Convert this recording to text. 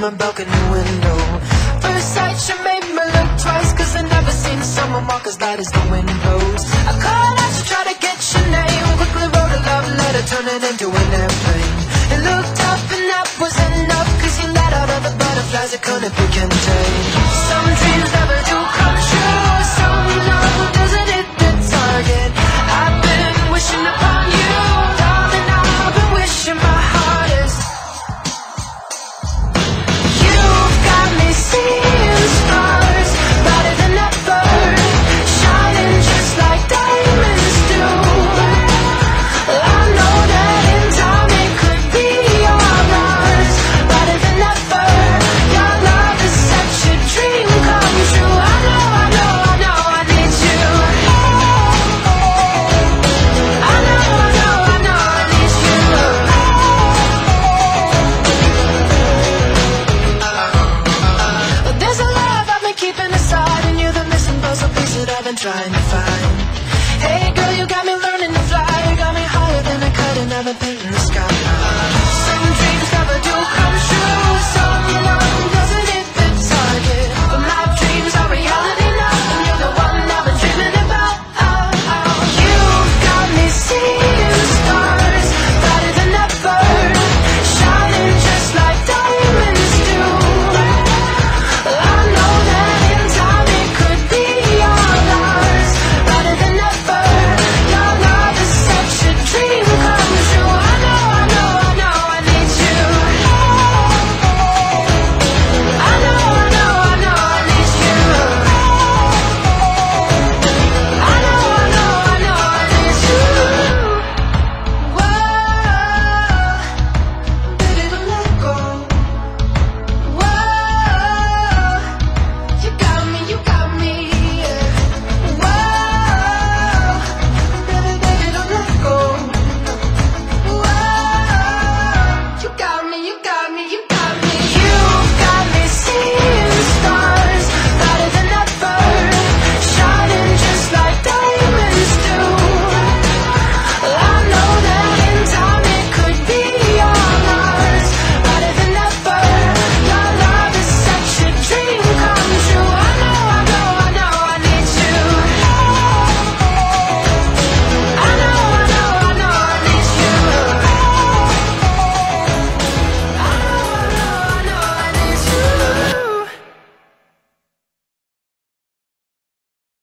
My balcony window. First sight, you made me look twice Cause I never seen someone walk as light as the wind blows. I called out to try to get your name Quickly wrote a love letter, turning it into an airplane. And looked up and that was enough Cause you let out all the butterflies I couldn't be contained